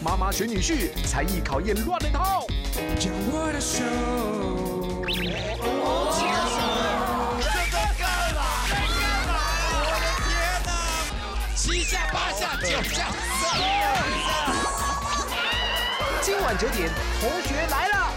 妈妈选女婿，才艺考验乱了套。七下八下九下，今晚九点，同学来了。